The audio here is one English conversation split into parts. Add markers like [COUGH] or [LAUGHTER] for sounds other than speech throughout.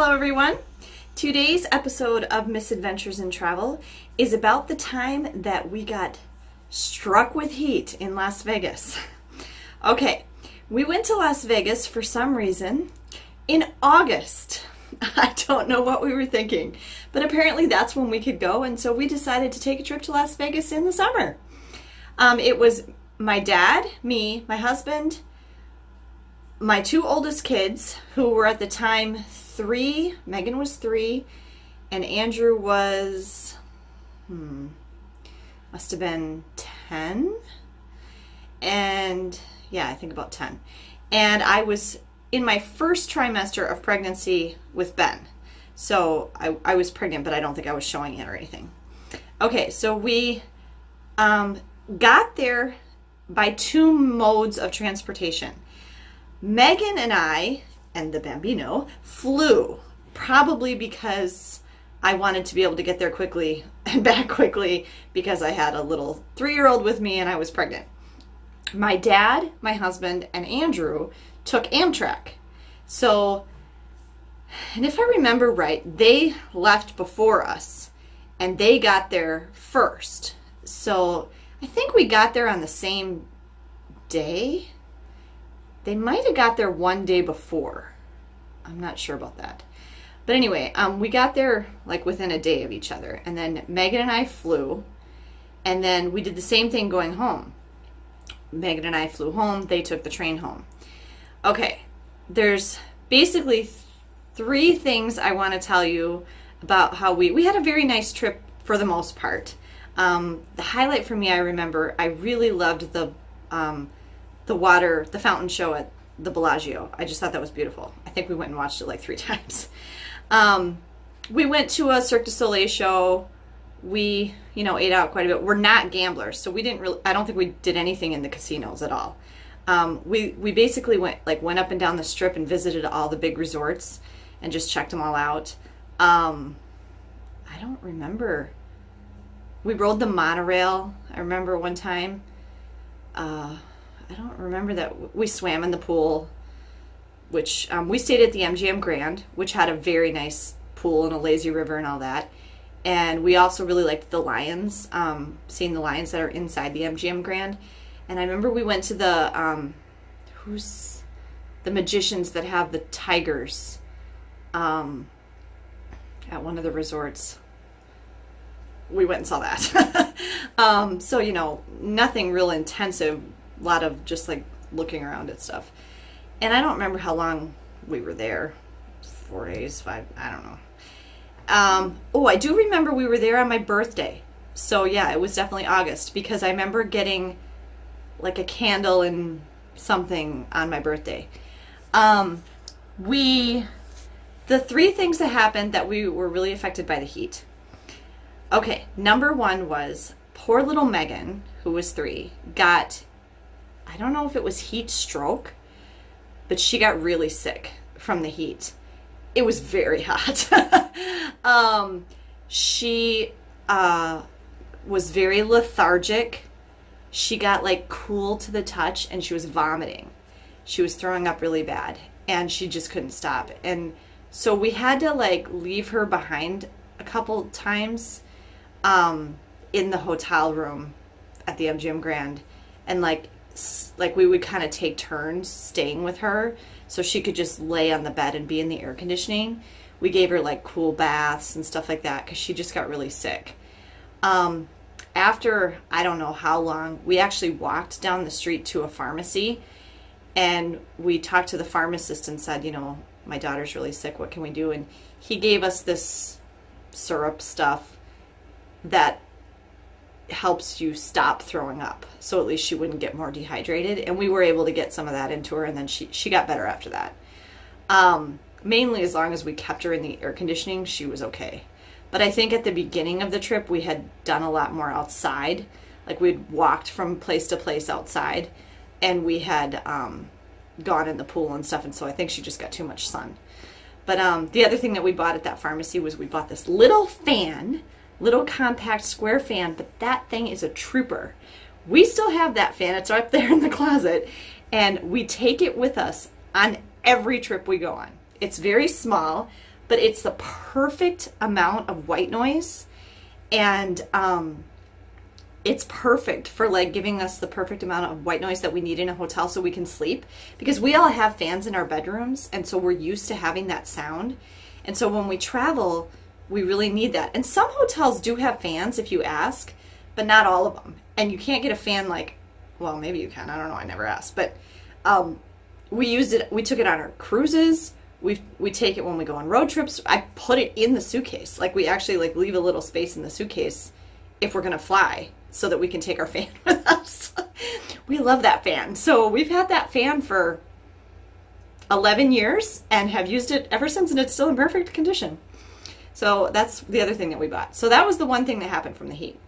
Hello everyone. Today's episode of Misadventures in Travel is about the time that we got struck with heat in Las Vegas. [LAUGHS] Okay, we went to Las Vegas for some reason in August. [LAUGHS] I don't know what we were thinking, but apparently that's when we could go, and so we decided to take a trip to Las Vegas in the summer. Um, it was my dad, me, my husband, my two oldest kids, who were at the time three, Megan was three, and Andrew was, hmm, must have been 10. And yeah, I think about 10. And I was in my first trimester of pregnancy with Ben. So I, I was pregnant, but I don't think I was showing it or anything. Okay, so we um, got there by two modes of transportation. Megan and I, and the Bambino, flew, probably because I wanted to be able to get there quickly [LAUGHS] and back quickly because I had a little three year old with me and I was pregnant. My dad, my husband, and Andrew took Amtrak. So, and if I remember right, they left before us and they got there first. So I think we got there on the same day. They might have got there one day before. I'm not sure about that. But anyway, um, we got there like within a day of each other. And then Megan and I flew. And then we did the same thing going home. Megan and I flew home. They took the train home. Okay, there's basically three things I want to tell you about how we we had a very nice trip for the most part. Um, the highlight for me, I remember, I really loved the um, the water, the fountain show at the Bellagio. I just thought that was beautiful. I think we went and watched it like three [LAUGHS] times. Um, we went to a Cirque du Soleil show. We, you know, ate out quite a bit. We're not gamblers, so we didn't really. I don't think we did anything in the casinos at all. Um, we we basically went like went up and down the strip and visited all the big resorts and just checked them all out. Um, I don't remember. We rode the monorail. I remember one time. Uh, I don't remember that we swam in the pool, which um, we stayed at the MGM Grand, which had a very nice pool and a lazy river and all that. And we also really liked the lions, um, seeing the lions that are inside the MGM Grand. And I remember we went to the um, who's the magicians that have the tigers um, at one of the resorts. We went and saw that. [LAUGHS] um, so you know, nothing real intensive. A lot of just like looking around at stuff. And I don't remember how long we were there. Four days, five. I don't know. Um, oh, I do remember we were there on my birthday. So yeah, it was definitely August because I remember getting like a candle and something on my birthday. Um, we, the three things that happened that we were really affected by the heat. Okay, number one was poor little Megan, who was three, got, I don't know if it was heat stroke, but she got really sick from the heat. It was very [LAUGHS] hot. um, she uh, was very lethargic she got like cool to the touch and she was vomiting. She was throwing up really bad and she just couldn't stop. And so we had to like leave her behind a couple times um, in the hotel room at the MGM Grand and like like we would kind of take turns staying with her so she could just lay on the bed and be in the air conditioning. We gave her like cool baths and stuff like that because she just got really sick. Um, after I don't know how long, we actually walked down the street to a pharmacy and we talked to the pharmacist and said, you know, my daughter's really sick. What can we do? And he gave us this syrup stuff that helps you stop throwing up. So at least she wouldn't get more dehydrated. And we were able to get some of that into her and then she, she got better after that. Um, mainly as long as we kept her in the air conditioning, she was okay. But I think at the beginning of the trip, we had done a lot more outside. Like we'd walked from place to place outside and we had um, gone in the pool and stuff. And so I think she just got too much sun. But um, the other thing that we bought at that pharmacy was we bought this little fan, little compact square fan, but that thing is a trooper. We still have that fan. It's up [LAUGHS] there in the closet. And we take it with us on every trip we go on. It's very small, but it's the perfect amount of white noise and um it's perfect for like giving us the perfect amount of white noise that we need in a hotel so we can sleep because we all have fans in our bedrooms and so we're used to having that sound and so when we travel we really need that and some hotels do have fans if you ask but not all of them and you can't get a fan like well maybe you can i don't know i never asked but um, we used it we took it on our cruises we we take it when we go on road trips i put it in the suitcase like we actually like leave a little space in the suitcase if we're gonna fly so that we can take our [LAUGHS] fan with us. we love that fan. So we've had that fan for 11 years and have used it ever since, and it's still in perfect condition. So that's the other thing that we bought. So that was the one thing that happened from the heat.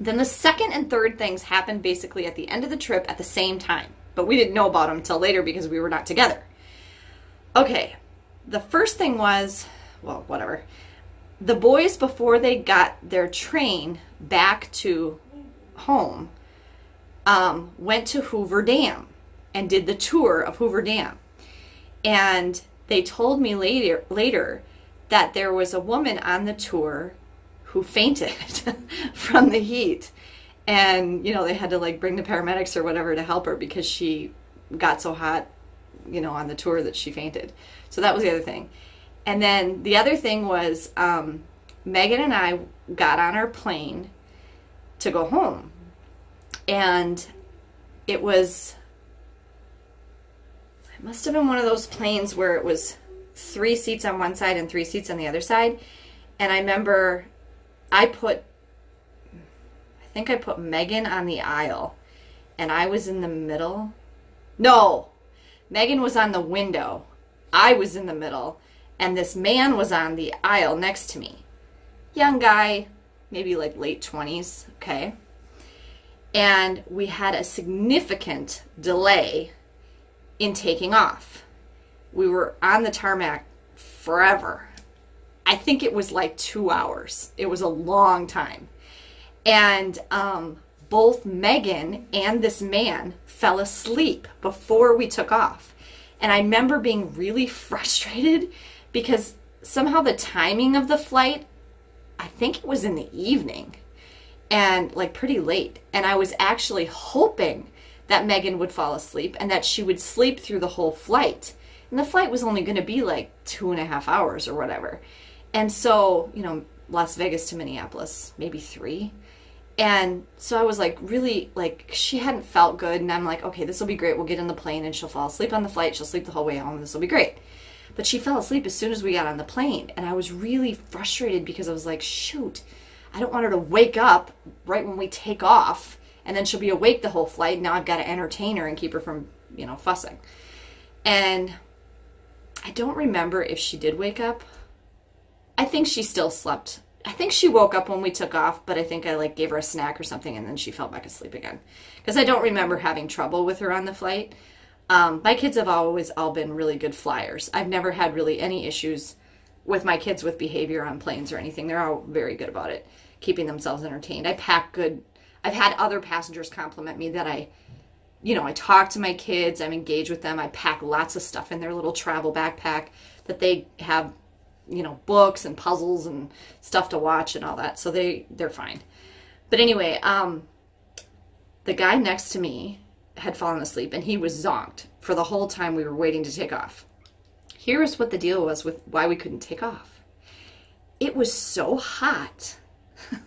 Then the second and third things happened basically at the end of the trip at the same time, but we didn't know about them until later because we were not together. Okay, the first thing was, well, whatever the boys before they got their train back to home um, went to Hoover Dam and did the tour of Hoover Dam. And they told me later later that there was a woman on the tour who fainted [LAUGHS] from the heat. And, you know, they had to like bring the paramedics or whatever to help her because she got so hot, you know, on the tour that she fainted. So that was the other thing. And then the other thing was um, Megan and I got on our plane to go home. And it was, it must have been one of those planes where it was three seats on one side and three seats on the other side. And I remember I put, I think I put Megan on the aisle and I was in the middle. No, Megan was on the window. I was in the middle and this man was on the aisle next to me. Young guy, maybe like late 20s, okay? And we had a significant delay in taking off. We were on the tarmac forever. I think it was like two hours. It was a long time. And um, both Megan and this man fell asleep before we took off. And I remember being really [LAUGHS] frustrated because somehow the timing of the flight, I think it was in the evening and like pretty late. And I was actually hoping that Megan would fall asleep and that she would sleep through the whole flight. And the flight was only going to be like two and a half hours or whatever. And so, you know, Las Vegas to Minneapolis, maybe three. And so I was like, really, like, she hadn't felt good. And I'm like, okay, this will be great. We'll get in the plane and she'll fall asleep on the flight. She'll sleep the whole way home. This will be great. But she fell asleep as soon as we got on the plane. And I was really frustrated because I was like, shoot, I don't want her to wake up right when we take off. And then she'll be awake the whole flight. Now I've got to entertain her and keep her from, you know, fussing. And I don't remember if she did wake up. I think she still slept. I think she woke up when we took off, but I think I like gave her a snack or something and then she fell back asleep again. Because I don't remember having trouble with her on the flight. Um, my kids have always all been really good flyers. I've never had really any issues with my kids with behavior on planes or anything. They're all very good about it, keeping themselves entertained. I pack good. I've had other passengers compliment me that I, you know, I talk to my kids, I'm engaged with them. I pack lots of stuff in their little travel backpack that they have, you know, books and puzzles and stuff to watch and all that. So they they're fine. But anyway, um, the guy next to me had fallen asleep and he was zonked for the whole time we were waiting to take off. Here's what the deal was with why we couldn't take off. It was so hot. [LAUGHS]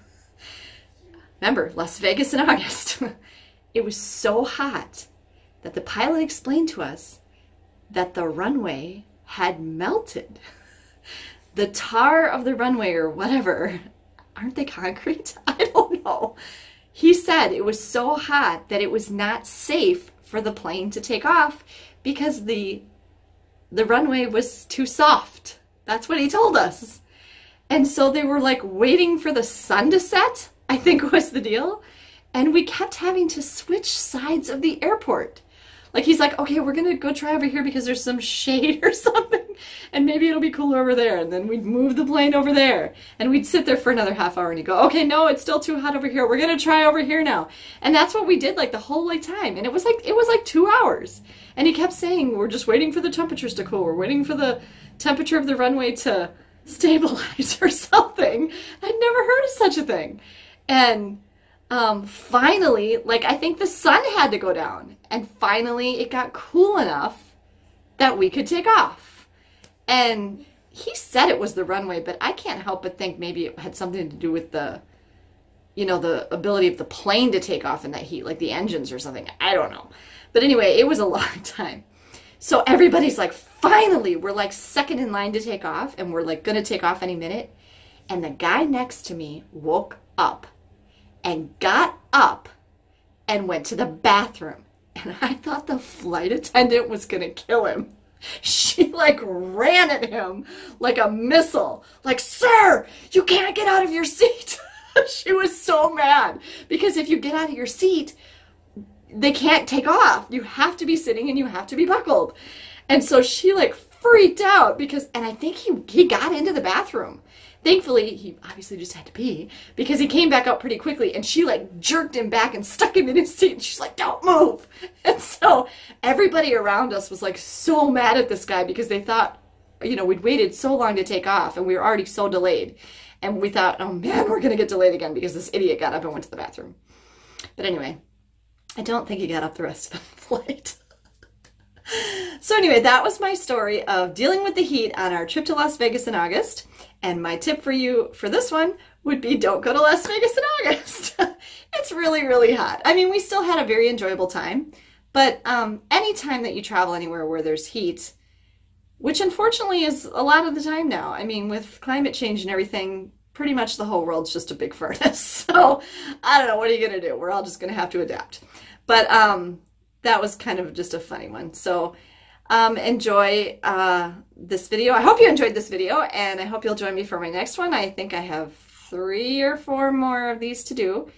Remember, Las Vegas in August. [LAUGHS] it was so hot that the pilot explained to us that the runway had melted. [LAUGHS] the tar of the runway or whatever. [LAUGHS] Aren't they concrete? [LAUGHS] I don't know. He said it was so hot that it was not safe for the plane to take off because the the runway was too soft. That's what he told us. And so they were like waiting for the sun to set, I think was the deal. And we kept having to switch sides of the airport. Like he's like, okay, we're gonna go try over here because there's some shade [LAUGHS] or something, and maybe it'll be cooler over there. And then we'd move the plane over there, and we'd sit there for another half hour, and he'd go, okay, no, it's still too hot over here. We're gonna try over here now. And that's what we did like the whole like time, and it was like it was like two hours. And he kept saying, We're just waiting for the temperatures to cool. We're waiting for the temperature of the runway to [LAUGHS] stabilize [LAUGHS] or something. I'd never heard of such a thing. And um, finally, like I think the sun had to go down, and finally it got cool enough that we could take off. And he said it was the runway, but I can't help but think maybe it had something to do with the, you know, the ability of the plane to take off in that heat, like the engines or something. I don't know. But anyway, it was a [LAUGHS] long time. So everybody's like, finally, we're like second in line to take off, and we're like gonna take off any minute. And the guy next to me woke up and got up and went to the bathroom. And I thought the flight attendant was going to kill him. She like ran at him like a missile. Like, sir, you can't get out of your seat. [LAUGHS] she was so mad because if you get out of your seat, they can't take off. You have to be sitting and you have to be buckled. And so she like freaked out because, and I think he, he got into the bathroom Thankfully, he obviously just had to pee because he came back out pretty quickly and she like jerked him back and [LAUGHS] stuck him in his seat and she's like, don't move. [LAUGHS] And so everybody around us was like so mad at this guy because they thought, you know, we'd waited so long to take off and we were already so delayed. And we thought, oh man, we're going to get delayed again because this idiot got up and went to the bathroom. But anyway, I don't think he got up the rest of the [LAUGHS] flight. So anyway, that was my story of dealing with the heat on our trip to Las Vegas in August. And my tip for you for this one would be don't go to Las Vegas in August. [LAUGHS] it's really, really hot. I mean, we still had a very enjoyable time, but um, anytime that you travel anywhere where there's heat, which unfortunately is a lot of the time now. I mean, with climate change and everything, pretty much the whole world's just a big furnace. [LAUGHS] So I don't know, what are you going to do? We're all just going to have to adapt. But um, that was kind of just a funny one. So um, enjoy uh, this video. I hope you enjoyed this video and I hope you'll join me for my next one. I think I have three or four more of these to do.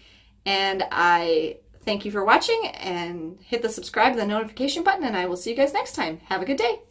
And I thank you for watching and hit the subscribe the notification button and I will see you guys next time. Have a good day.